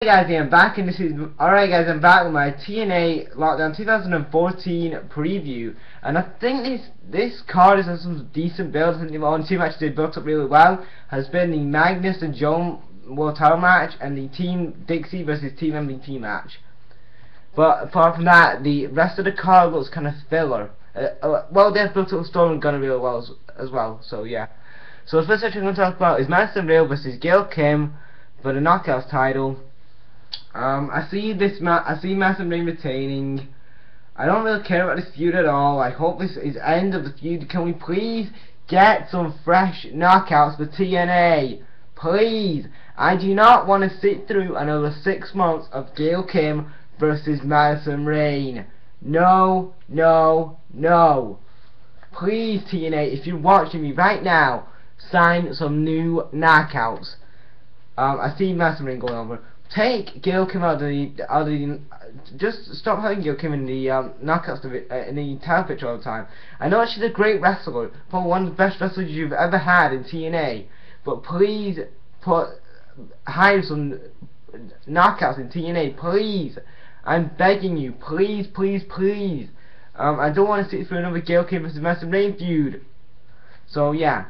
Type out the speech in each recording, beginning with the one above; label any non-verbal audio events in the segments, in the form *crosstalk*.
guys, I'm back and this is alright guys, I'm back with my TNA Lockdown 2014 preview and I think this this card has some decent builds and the only two matches they built up really well has been the Magnus and Joan World title match and the Team Dixie versus Team MVP match. But apart from that, the rest of the card looks kind of filler. Uh, uh, well, they've built up Storm and Gunnar really well as, as, well, so yeah. So the first match I'm going to talk about is Madison Rayne versus Gail Kim for the Knockouts title. Um, I see this ma I see Madison Rayne retaining. I don't really care about this feud at all. I hope this is end of the feud. Can we please get some fresh knockouts for TNA? Please. I do not want to sit through another six months of Gail Kim versus Madison Rayne. No, no, no. Please, TNA, if you're watching me right now, sign some new knockouts. Um, I see Madison Rayne going over take Gail Kim out of the, out of the just stop having Gail Kim in the um, knockouts of it, uh, in the title picture all the time. I know she's a great wrestler, probably one of the best wrestlers you've ever had in TNA, but please put hire some knockouts in TNA, please. I'm begging you, please, please, please. Um, I don't want to sit through another Gail Kim versus Madison Rayne feud. So yeah.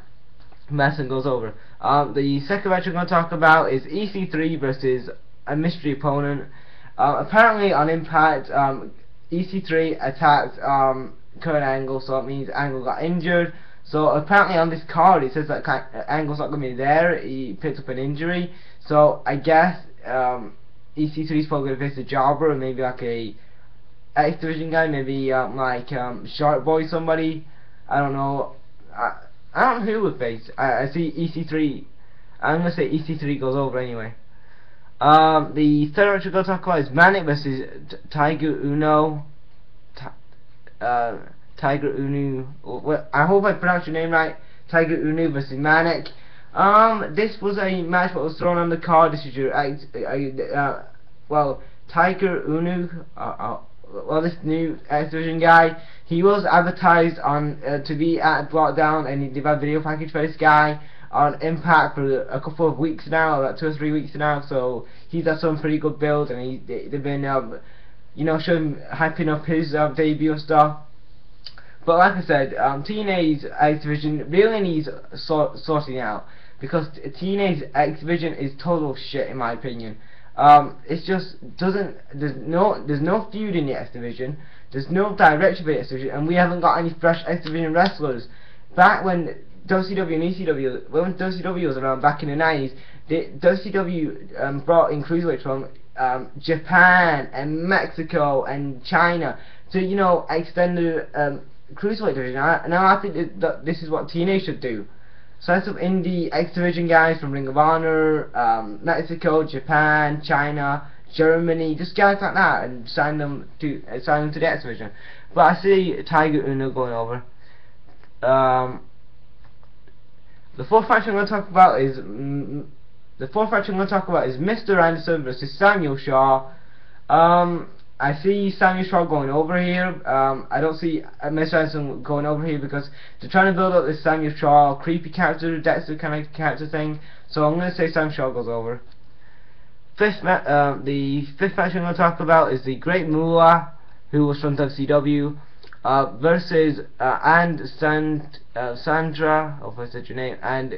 Madison goes over. Um, the second match we're going to talk about is EC3 versus a mystery opponent. Uh, apparently on Impact, um, EC3 attacked um, Kurt Angle, so it means Angle got injured. So apparently on this card it says that Angle's not going to be there. He picked up an injury. So I guess um, EC3 is probably going to face a jobber, or maybe like a X Division guy, maybe um, like um, Shark Boy somebody. I don't know. I, I don't know who would face. I, I see EC3. I'm gonna say EC3 goes over anyway. Um, the third match we're going to talk about is Manik versus Tiger Uno. uh, Tiger Unu. Well, I hope I pronounced your name right. Tiger Unu versus Manik. Um, this was a match that was thrown on the card. This is your, uh, uh, well, Tiger Unu. Uh, uh, well, this new X Division guy. He was advertised on uh, to be at Lockdown, and he did a video package for this guy on Impact for a couple of weeks now, about two or three weeks now. So he's had some pretty good builds, and he they've been um, you know showing hyping up his uh, debut and stuff. But like I said, um, TNA's X Division really needs sort sorting out because TNA's X Division is total shit in my opinion. Um, it's just doesn't there's no there's no feud in the X Division. There's no direction for the X Division, and we haven't got any fresh X Division wrestlers. Back when WCW and ECW, when WCW was around back in the 90s, the WCW um, brought in cruiserweights from um, Japan and Mexico and China to, you know, extend the um, cruiserweight division. And now I think that this is what TNA should do. So that's some indie X Division guys from Ring of Honor, um, Mexico, Japan, China, Germany, just guys like that, and sign them to uh, sign them to the X Division. But I see Tiger Uno going over. Um, the fourth match I'm going to talk about is mm, the fourth match I'm going to talk about is Mr. Anderson versus Samuel Shaw. Um, I see Samuel Shaw going over here. Um, I don't see uh, Mr. Anderson going over here because they're trying to build up this Samuel Shaw creepy character, Dexter kind of character thing. So I'm going to say Samuel Shaw goes over. Fifth uh, the fifth match I'm going to talk about is the Great Muta, who was from WCW uh, versus uh, and Sant, uh, Sandra, if I said your name, and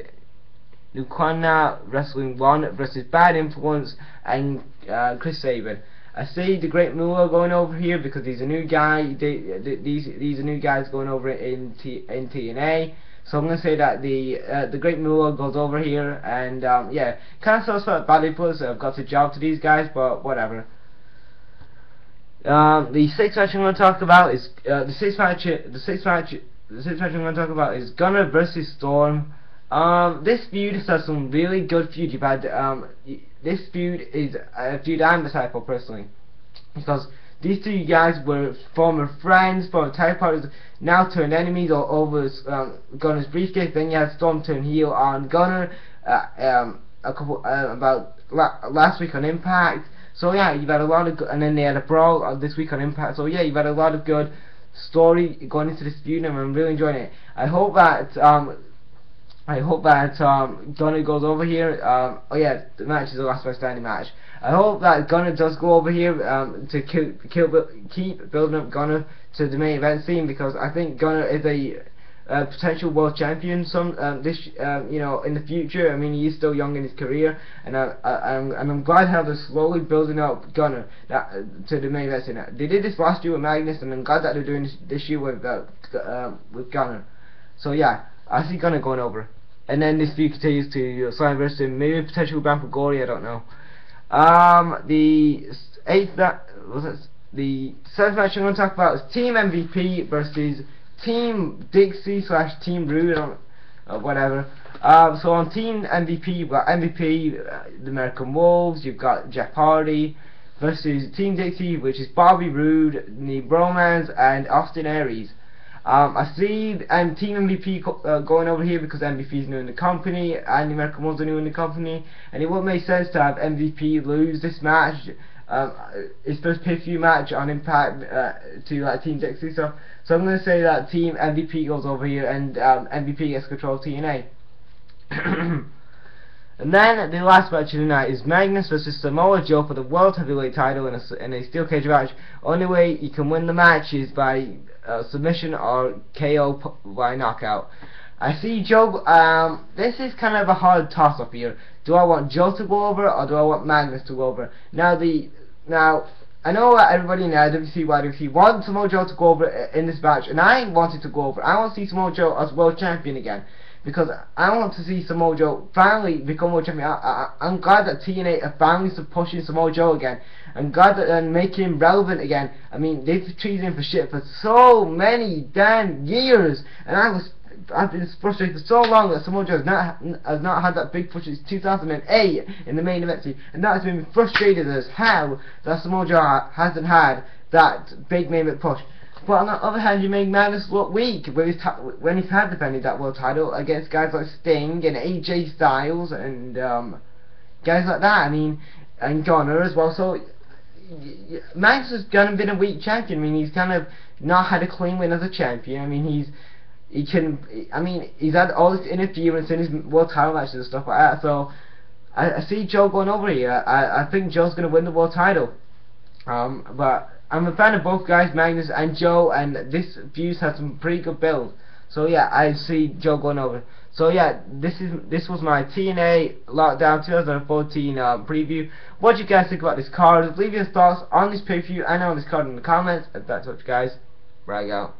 Lukwana Wrestling 1 versus Bad Influence and uh, Chris Sabin. I see the Great Muta going over here because he's a new guy. They, they, these these are new guys going over in T, in TNA. So I'm gonna say that the uh, the Great Muta goes over here, and um, yeah, kind of suspect Bad Influence. I've got a job to these guys, but whatever. Um, the sixth match I'm going to talk about is uh, the sixth match. The sixth match. The sixth match I'm going to talk about is Gunnar versus Storm. Um, this feud has some really good feud. You've had um, this feud is a feud I'm for personally because these two guys were former friends, former tag partners, now turned enemies all over um, Gunnar's briefcase. Then you had Storm turn heel on Gunnar uh, um, a couple uh, about la last week on Impact. So yeah, you've had a lot of good, and then they had a brawl uh, this week on Impact. So yeah, you've had a lot of good story going into this feud, and I'm really enjoying it. I hope that um, I hope that um, Donny goes over here. Um, oh yeah, the match is the last man standing match. I hope that Gunnar does go over here um, to keep, keep building up Gunnar to the main event scene because I think Gunnar is a uh, potential world champion some um, this um, you know in the future. I mean he's still young in his career, and I, I am and I'm glad how they're slowly building up Gunnar that to the main event. They did this last year with Magnus, and I'm glad that they're doing this this year with uh, uh, with Gunnar. So yeah, I see Gunnar going over, and then this feud continues to uh, Slam versus maybe potential ban for Gory. I don't know. Um, the eighth that was it. The seventh match I'm going to talk about is Team MVP versus Team Dixie slash Team Roode or, whatever. Um, so on Team MVP, you've got MVP, uh, the American Wolves, you've got Jeff Hardy versus Team Dixie, which is Bobby Roode, Nick Bromans, and Austin Aries. Um, I see and Team MVP uh, going over here because MVP is new in the company and the American Wolves are new in the company, and it would make sense to have MVP lose this match um, his first pay-per-view match on Impact uh, to like Team Dixie. So, so I'm going to say that Team MVP goes over here and um, MVP gets control of TNA. *clears throat* and then the last match of the night is Magnus versus Samoa Joe for the World Heavyweight title in a, in a steel cage match. Only way you can win the match is by uh, submission or KO by knockout. I see Joe, um, this is kind of a hard toss up here. Do I want Joe to go over or do I want Magnus to go over? Now the now, I know everybody in IWC, YWC wants Samoa Joe to go over in this match, and I wanted to go over. I want to see Samoa Joe as world champion again. Because I want to see Samoa Joe finally become world champion. I, am glad that TNA are finally pushing Samoa Joe again. I'm glad that they're making him relevant again. I mean, they've treated him for shit for so many damn years. And I was I've been frustrated so long that Samoa Joe has not has not had that big push since 2008 in the main event and that has been frustrated as hell that Samoa Joe hasn't had that big main event push. But on the other hand, you make Magnus look weak when he's, when he's had defended that world title against guys like Sting and AJ Styles and um, guys like that. I mean, and Gunnar as well. So Magnus has kind of been a weak champion. I mean, he's kind of not had a clean win as a champion. I mean, he's he can. I mean, he's had all this interference in his world title matches and stuff like that. So I, I see Joe going over here. I I think Joe's going to win the world title. Um, but I'm a fan of both guys, Magnus and Joe, and this fuse has some pretty good build. So yeah, I see Joe going over. So yeah, this is this was my TNA Lockdown 2014 uh, preview. What do you guys think about this card? Leave your thoughts on this pay-per-view and on this card in the comments. If that's what you guys, brag out.